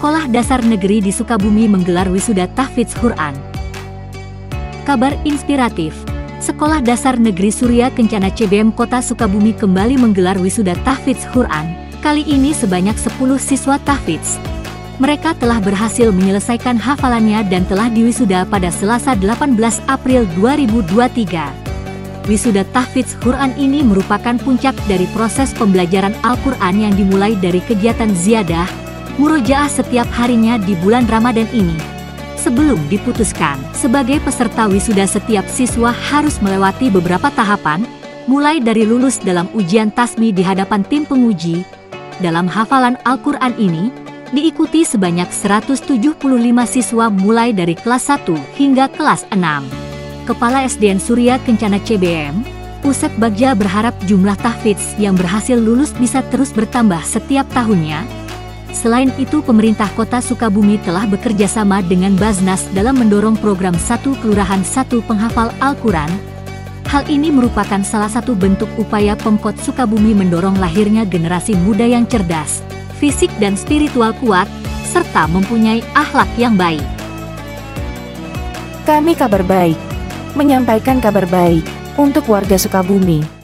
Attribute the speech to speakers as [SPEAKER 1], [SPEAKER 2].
[SPEAKER 1] Sekolah Dasar Negeri di Sukabumi menggelar wisuda tahfidz Quran. Kabar inspiratif. Sekolah Dasar Negeri Surya Kencana CBM Kota Sukabumi kembali menggelar wisuda tahfidz Quran. Kali ini sebanyak 10 siswa tahfidz. Mereka telah berhasil menyelesaikan hafalannya dan telah diwisuda pada Selasa 18 April 2023. Wisuda tahfidz Quran ini merupakan puncak dari proses pembelajaran Al-Quran yang dimulai dari kegiatan ziyadah, murojaah setiap harinya di bulan Ramadan ini. Sebelum diputuskan, sebagai peserta wisuda setiap siswa harus melewati beberapa tahapan, mulai dari lulus dalam ujian tasmi di hadapan tim penguji. Dalam hafalan Al-Quran ini, diikuti sebanyak 175 siswa mulai dari kelas 1 hingga kelas 6. Kepala SDN Surya Kencana CBM, Usep Bagja berharap jumlah tahfidz yang berhasil lulus bisa terus bertambah setiap tahunnya, Selain itu pemerintah kota Sukabumi telah bekerja sama dengan Baznas dalam mendorong program Satu Kelurahan Satu Penghafal Al-Quran. Hal ini merupakan salah satu bentuk upaya Pemkot Sukabumi mendorong lahirnya generasi muda yang cerdas, fisik dan spiritual kuat, serta mempunyai akhlak yang baik.
[SPEAKER 2] Kami kabar baik, menyampaikan kabar baik untuk warga Sukabumi.